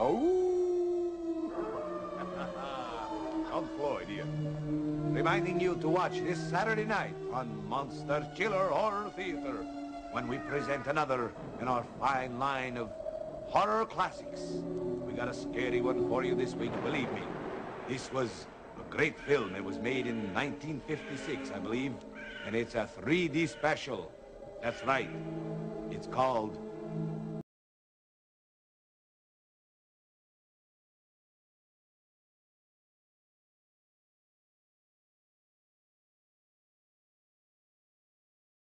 Oh! Count Floyd here. Reminding you to watch this Saturday night on Monster Chiller Horror Theater when we present another in our fine line of horror classics. We got a scary one for you this week, believe me. This was a great film. It was made in 1956, I believe, and it's a 3D special. That's right. It's called